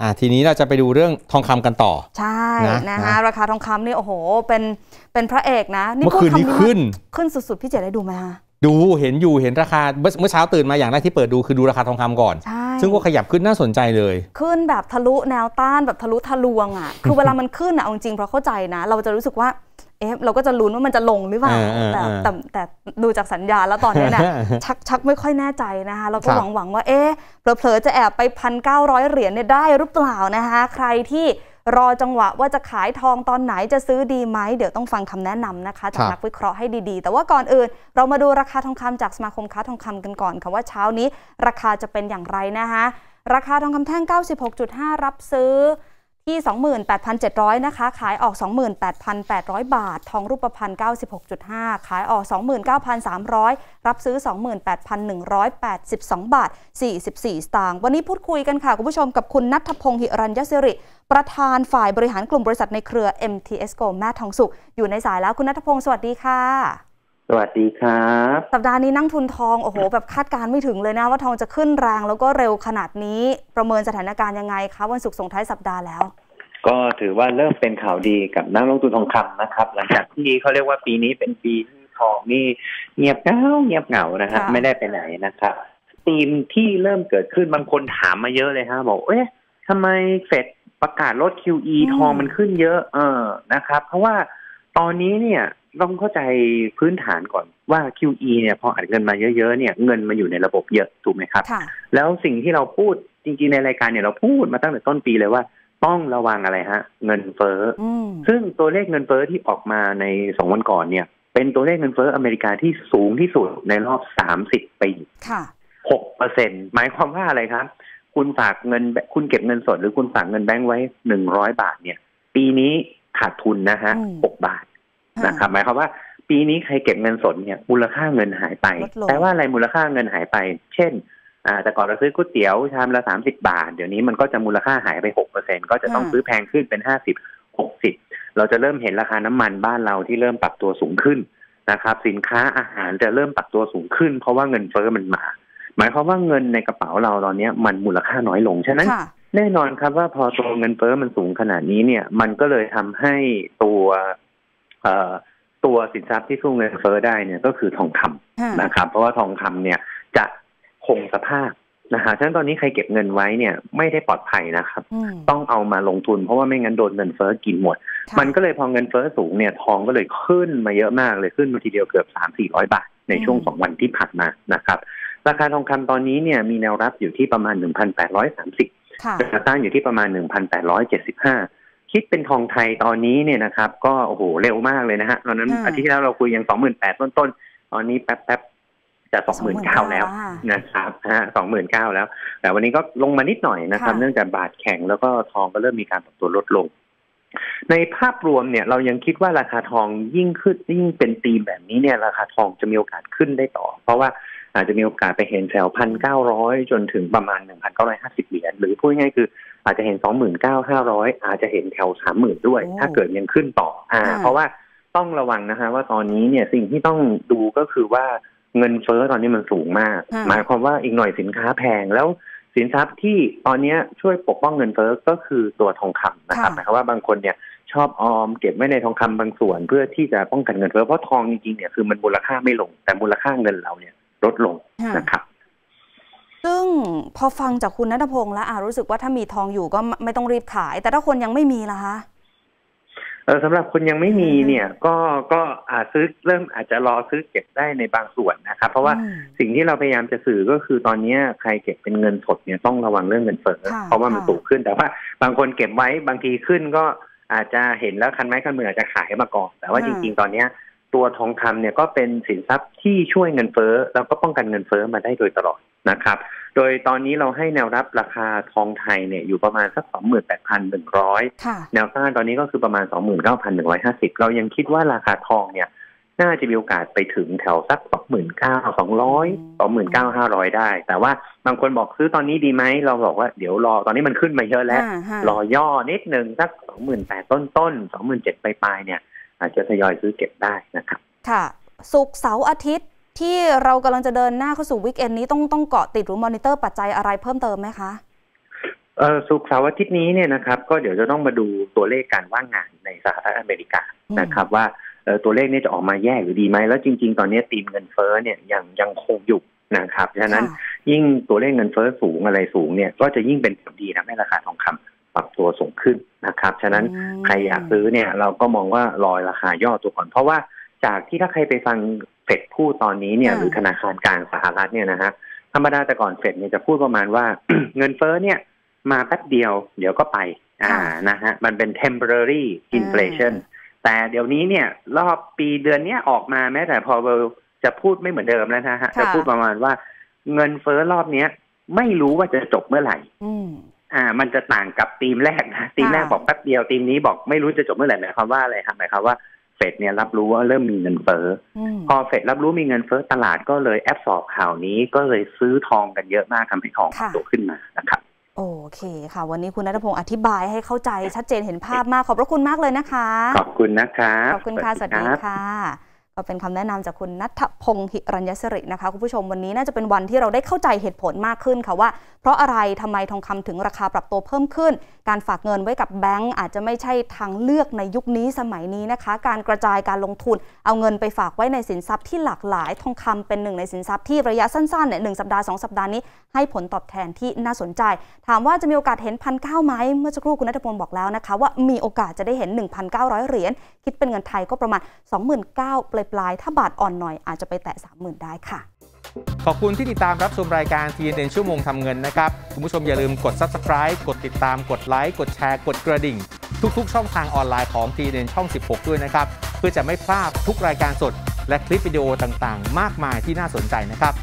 อ่าทีนี้เราจะไปดูเรื่องทองคำกันต่อ ใช่นะนะคะนะราคาทองคำนี่โอ้โห เป็นเป็นพระเอกนะเมื่อคืนนี้พูดำขึ้นขึ้นสุดๆ พี่เจได้ดูไหมคะดูเห็นอยู่เห็นราคาเมื่อเมื่อเช้าตื่นมาอย่างแรกที่เปิดดูคือดูราคาทองคำก่อนใช่ซึ่งก็ขยับขึ้นน่าสนใจเลย ขึ้นแบบทะลุแนวต้านแบบทะลุทะลวงอะคือเวลามันขึ้นอะเอาจริงๆเพราะเข้าใจนะ เราจะรู้สึกว่า เอ๊ะเราก็จะลุ้นว่ามันจะลงหรือเปล่าเออเออแต่เออแต่แต่ดูจากสัญญาณแล้วตอนนี้เนี่ยชักชักไม่ค่อยแน่ใจนะคะแล้วก็ครับหวังหวังว่าเอ๊ะเผลอๆจะแอบไปพันเก้าร้อยเหรียญเนี่ยได้หรือเปล่านะคะใครที่รอจังหวะว่าจะขายทองตอนไหนจะซื้อดีไหมเดี๋ยวต้องฟังคำแนะนำนะคะจากนักวิเคราะห์ให้ดีๆ แต่ว่าก่อนอื่น เรามาดูราคาทองคำจากสมาคมค้าทองคำกันก่อนค่ะว่าเช้านี้ราคาจะเป็นอย่างไรนะคะราคาทองคำแท่ง 96.5 รับซื้อ ที่ 28,700 นะคะ ขายออก 28,800 บาท ทองรูปพรรณ96.5 ขายออก 29,300 รับซื้อ 28,182 บาท 44 สตางค์วันนี้พูดคุยกันค่ะ คุณผู้ชมกับคุณนัทพงศ์หิรัญยสิริ ประธานฝ่ายบริหารกลุ่มบริษัทในเครือ MTS Go แม่ทองสุข อยู่ในสายแล้วคุณนัทพงศ์สวัสดีค่ะ สวัสดีครับ สัปดาห์นี้นั่งทุนทองโอ้โห แบบคาดการณ์ไม่ถึงเลยนะ ว่าทองจะขึ้นแรงแล้วก็เร็วขนาดนี้ประเมินสถานการณ์ยังไงคะวันศุกร์ส่งท้ายสัปดาห์แล้ว ก็ถือว่าเริ่มเป็นข่าวดีกับนักลงทุนทองคำนะครับ หลังจากที่เขาเรียกว่าปีนี้เป็นปีที่ทองนี่เงียบเหงาเงียบเหงานะครับค่ะไม่ได้ไปไหนนะครับธีมที่เริ่มเกิดขึ้นบางคนถามมาเยอะเลยฮะบอกเอ๊ะทำไมเฟดประกาศลด QE ทองมันขึ้นเยอะ เออนะครับ เพราะว่าตอนนี้เนี่ย ต้องเข้าใจพื้นฐานก่อนว่า QE เนี่ยพออัดเงินมาเยอะๆเนี่ยเงินมาอยู่ในระบบเยอะถูกไหมครับค่ะแล้วสิ่งที่เราพูดจริงๆในรายการเนี่ยเราพูดมาตั้งแต่ต้นปีเลยว่าต้องระวังอะไรฮะ เงินเฟ้ออืมซึ่งตัวเลขเงินเฟ้อที่ออกมาในสองวันก่อนเนี่ย เป็นตัวเลขเงินเฟ้ออเมริกาที่สูงที่สุดในรอบสามสิบปีค่ะหกเปอร์เซ็นหมายความว่าอะไรครับ คุณฝากเงินคุณเก็บเงินสดหรือคุณฝากเงินแบงก์ไว้หนึ่งร้อยบาทเนี่ย ปีนี้ขาดทุนนะฮะอืมหกบาท นะครับหมายความว่าปีนี้ใครเก็บเงินสดเนี่ยมูลค่าเงินหายไปลดลงแปลว่าอะไรมูลค่าเงินหายไป เช่นอ่าแต่ก่อนเราซื้อก๋วยเตี๋ยวชามละสามสิบาท เดี๋ยวนี้มันก็จะมูลค่าหายไปหกเปอร์เซ็นก็จะต้องซื้อแพงขึ้นเป็นห้าสิบหกสิบเราจะเริ่มเห็นราคาน้ำมันบ้านเราที่เริ่มปรับตัวสูงขึ้นนะครับ สินค้าอาหารจะเริ่มปรับตัวสูงขึ้น เพราะว่าเงินเฟ้อมันมา หมายความว่าเงินในกระเป๋าเราตอนเนี้ยมันมูลค่าน้อยลงฉะนั้นค่ะแน่นอนครับว่าพอตัวเงินเฟ้อมันสูงขนาดนี้เนี่ย มันก็เลยทำให้ตัวเอ่อ ตัวสินทรัพย์ที่สู้เงินเฟ้อได้เนี่ยก็คือทองคำค่ะนะครับ เพราะว่าทองคำเนี่ยจะคงสภาพนะฮะฉะนั้นตอนนี้ใครเก็บเงินไว้เนี่ยไม่ได้ปลอดภัยนะครับอืมต้องเอามาลงทุน เพราะว่าไม่งั้นโดนเงินเฟ้อกินหมดค่ะมันก็เลยพอเงินเฟ้อสูงเนี่ยทองก็เลยขึ้นมาเยอะมากเลยขึ้นมาทีเดียวเกือบสามสี่ร้อยบาท ในช่วงสองวันที่ผ่านมานะครับราคาทองคำตอนนี้เนี่ยมีแนวรับอยู่ที่ประมาณหนึ่งพันแปดร้อยสามสิบค่ะแนวต้านอยู่ที่ประมาณ1,875 คิดเป็นทองไทยตอนนี้เนี่ยนะครับ ก็โอ้โหเร็วมากเลยนะฮะตอนนั้นอืมอาทิตย์ที่แล้วเราคุยยัง28,000ต้นต้นๆตอนนี้แป๊บแป๊บๆจะ29,000แล้วค่ะนะครับฮะ29,000แล้ว แต่วันนี้ก็ลงมานิดหน่อยนะครับค่ะเนื่องจากบาทแข็งแล้วก็ทองก็เริ่มมีการปรับตัวลดลง ในภาพรวมเนี่ยเรายังคิดว่าราคาทองยิ่งขึ้นยิ่งเป็นตีมแบบนี้เนี่ยราคาทองจะมีโอกาสขึ้นได้ต่อ เพราะว่าอาจจะมีโอกาสไปเห็นแถวพันเก้าร้อยจนถึงประมาณหนึ่งพันเก้าร้อยห้าสิบเหรียญหรือพูดง่ายๆคือ อาจจะเห็นสองหมื่นเก้าห้าร้อยอาจจะเห็นแถวสามหมื่นด้วยโอ้ถ้าเกิดยังขึ้นต่ออ่าอ่า เพราะว่าต้องระวังนะฮะว่าตอนนี้เนี่ยสิ่งที่ต้องดูก็คือว่าเงินเฟ้อตอนนี้มันสูงมากอ่าหมายความว่าอีกหน่อยสินค้าแพงแล้วสินทรัพย์ที่ตอนนี้ช่วยปกป้องเงินเฟ้อก็คือตัวทองคำนะครับหมายความว่าบางคนเนี่ยชอบออมเก็บไว้ในทองคำบางส่วน เพื่อที่จะป้องกันเงินเฟ้อเพราะทองจริงๆเนี่ยคือมันมูลค่าไม่ลง แต่มูลค่าเงินเราเนี่ยลดลงค่ะนะครับซึ่ง พอฟังจากคุณนัทพงศ์แล้วอะรู้สึกว่าถ้ามีทองอยู่ก็ไม่ไม่ต้องรีบขาย แต่ถ้าคนยังไม่มีล่ะคะเออสำหรับคนยังไม่มีอืมเนี่ยก็ก็อาจซื้อเริ่มอาจจะรอซื้อเก็บได้ในบางส่วนนะครับ เพราะว่าอืมสิ่งที่เราพยายามจะสื่อก็คือตอนนี้ใครเก็บเป็นเงินสดเนี่ยต้องระวังเรื่องเงินเฟ้อค่ะเพราะว่ามันค่ะสูงขึ้นแต่ว่า บางคนเก็บไว้บางทีขึ้นก็อาจจะเห็นแล้วคันไม้คันมืออาจจะขายมาก่อน แต่ว่าจริง ๆ ตอนเนี้ยตัวทองคำเนี่ยก็เป็นสินทรัพย์ที่ช่วยเงินเฟ้อแล้วก็ป้องกันเงินเฟ้อมาได้โดยตลอดนะครับ โดยตอนนี้เราให้แนวรับราคาทองไทยเนี่ยอยู่ประมาณสักสองหมื่นแปดพันหนึ่งร้อยค่ะแนวต้านตอนนี้ก็คือประมาณ 29,150 เรายังคิดว่าราคาทองเนี่ยน่าจะมีโอกาสไปถึงแถวสัก 29,200 29,500 ได้ แต่ว่าบางคนบอกซื้อตอนนี้ดีไหม เราบอกว่าเดี๋ยวรอตอนนี้มันขึ้นมาเยอะแล้วอ่าฮะรอย่อนิดนึงสัก 28,000 ต้นต้นๆ27,000 ปลายๆเนี่ย อาจจะทยอยซื้อเก็บได้นะครับ ค่ะศุกร์เสาร์อาทิตย์ ที่เรากำลังจะเดินหน้าเข้าสู่วิกเอนนี้ต้องต้องเกาะติดหรือมอนิเตอร์ปัจจัยอะไรเพิ่มเติมไหมคะเออสุกร์เสาร์อาทิตย์นี้เนี่ยนะครับ ก็เดี๋ยวจะต้องมาดูตัวเลขการว่างงานในสหรัฐอเมริกาอืมนะครับ ว่าเอ่อตัวเลขนี้จะออกมาแย่หรือดีไหมแล้วจริง ๆ ตอนนี้ตีมเงินเฟ้อเนี่ยยังยังคงอยู่นะครับฉะนั้นค่ะยิ่งตัวเลขเงินเฟ้อสูงอะไรสูงเนี่ยก็จะยิ่งเป็นผลดีทำให้ราคาทองคำปรับตัวสูงขึ้นนะครับ ฉะนั้นอืมใครอยากซื้อเนี่ยเราก็มองว่ารอยราคาย่อตัวก่อน เพราะว่าจากที่ถ้าใครไปฟัง เฟดพูดตอนนี้เนี่ยอ่าหรือธนาคารกลางสหรัฐเนี่ยนะฮะธรรมดาแต่ก่อนเฟดเนี่ยจะพูดประมาณว่าเงินเฟ้อเนี่ยมาแป๊บเดียว เดี๋ยวก็ไป อ่าค่ะนะฮะมันเป็น temporary inflation แต่เดี๋ยวนี้เนี่ย รอบปีเดือนเนี้ยออกมาแม้แต่พอเวลจะพูดไม่เหมือนเดิมแล้วนะฮะค่ะจะพูดประมาณว่า เงินเฟ้อรอบเนี้ยไม่รู้ว่าจะจบเมื่อไหร่อืมอ่า มันจะต่างกับธีมแรกนะธีมแรกค่ะบอกแป๊บเดียวธีมนี้บอกไม่รู้จะจบเมื่อไหร่หมายความว่าอะไรครับหมายความว่า เฟดเนี่ยรับรู้ว่าเริ่มมีเงินเฟ้ออืมพอเฟดรับรู้มีเงินเฟ้อตลาดก็เลยแอบสอบข่าวนี้ก็เลยซื้อทองกันเยอะมากทำให้ทองปรับค่ะตัวขึ้นมานะครับโอเคค่ะ วันนี้คุณนัทพงศ์อธิบายให้เข้าใจชัดเจนเห็นภาพมากขอบพระคุณมากเลยนะคะ ขอบคุณนะครับขอบคุณค่ะสวัสดีรับค่ะ ก็เป็นคำแนะนำจากคุณนัทพงศ์หิรัญยสิรินะคะคุณผู้ชมวันนี้น่าจะเป็นวันที่เราได้เข้าใจเหตุผลมากขึ้นค่ะว่า เพราะอะไรทำไมทองคำถึงราคาปรับตัวเพิ่มขึ้น การฝากเงินไว้กับแบงก์อาจจะไม่ใช่ทางเลือกในยุคนี้สมัยนี้นะคะ การกระจายการลงทุน เอาเงินไปฝากไว้ในสินทรัพย์ที่หลากหลาย ทองคำเป็นหนึ่งในสินทรัพย์ที่ระยะสั้นๆเนี่ยหนึ่งสัปดาห์สองสัปดาห์นี้ให้ผลตอบแทนที่น่าสนใจ ถามว่าจะมีโอกาสเห็นพันเก้าไหมเมื่อสักครู่คุณนัทพลบอกแล้วนะคะ ว่ามีโอกาสจะได้เห็น 1,900 เหรียญคิดเป็นเงินไทยก็ประมาณ 29,000ปลายๆ ถ้าบาทอ่อนหน่อยอาจจะไปแตะ 30,000 ได้ค่ะ ขอบคุณที่ติดตามรับชมรายการ TNN ชั่วโมงทำเงินนะครับ คุณผู้ชมอย่าลืมกด subscribe กดติดตามกดไลค์กดแชร์ กดกระดิ่ง ทุกๆ ช่องทางออนไลน์ของ TNN ช่อง 16 ด้วยนะครับ เพื่อจะไม่พลาดทุกรายการสด และคลิปวิดีโอต่างๆ มากมายที่น่าสนใจนะครับ